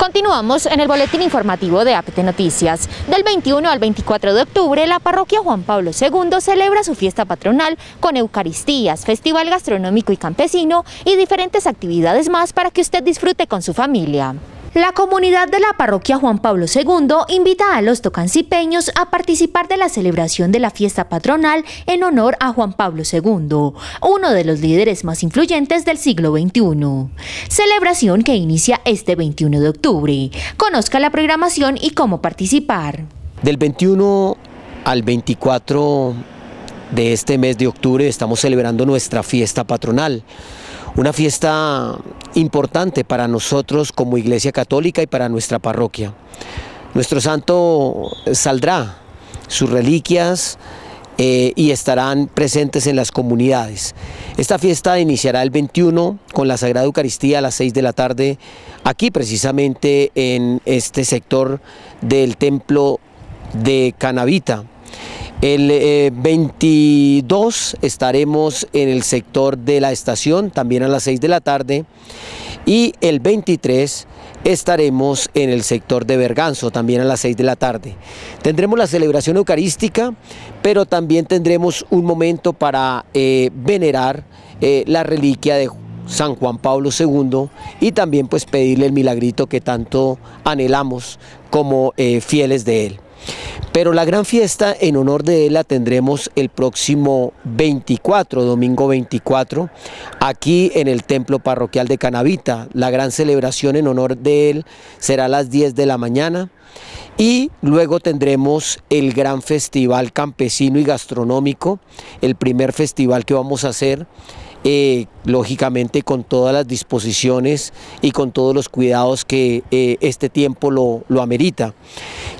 Continuamos en el boletín informativo de APT Noticias. Del 21 al 24 de octubre, la parroquia Juan Pablo II celebra su fiesta patronal con eucaristías, festival gastronómico y campesino y diferentes actividades más para que usted disfrute con su familia. La comunidad de la parroquia Juan Pablo II invita a los tocancipeños a participar de la celebración de la fiesta patronal en honor a Juan Pablo II, uno de los líderes más influyentes del siglo XXI. Celebración que inicia este 21 de octubre. Conozca la programación y cómo participar. Del 21 al 24 de este mes de octubre estamos celebrando nuestra fiesta patronal una fiesta importante para nosotros como Iglesia Católica y para nuestra parroquia. Nuestro santo saldrá, sus reliquias eh, y estarán presentes en las comunidades. Esta fiesta iniciará el 21 con la Sagrada Eucaristía a las 6 de la tarde, aquí precisamente en este sector del templo de Canavita. El 22 eh, estaremos en el sector de la estación, también a las 6 de la tarde. Y el 23 estaremos en el sector de Berganzo, también a las 6 de la tarde. Tendremos la celebración eucarística, pero también tendremos un momento para eh, venerar eh, la reliquia de San Juan Pablo II y también pues pedirle el milagrito que tanto anhelamos como fieles de él. Pero la gran fiesta en honor de él la tendremos el próximo 24, domingo 24, aquí en el templo parroquial de Canavita. La gran celebración en honor de él será a las 10 de la mañana. Y luego tendremos el gran festival campesino y gastronómico, el primer festival que vamos a hacer eh, lógicamente con todas las disposiciones y con todos los cuidados que eh, este tiempo lo, lo amerita.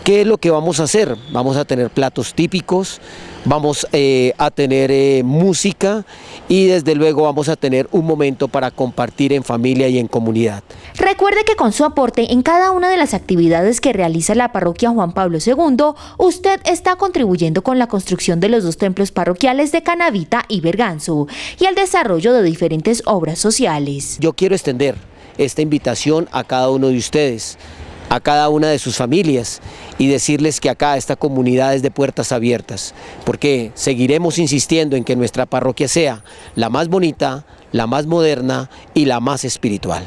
¿Qué es lo que vamos a hacer? Vamos a tener platos típicos, vamos eh, a tener eh, música y desde luego vamos a tener un momento para compartir en familia y en comunidad. Recuerde que con su aporte en cada una de las actividades que realiza la parroquia Juan Pablo II, usted está contribuyendo con la construcción de los dos templos parroquiales de Canavita y Berganzo y al desarrollo de diferentes obras sociales. Yo quiero extender esta invitación a cada uno de ustedes a cada una de sus familias y decirles que acá esta comunidad es de puertas abiertas, porque seguiremos insistiendo en que nuestra parroquia sea la más bonita, la más moderna y la más espiritual.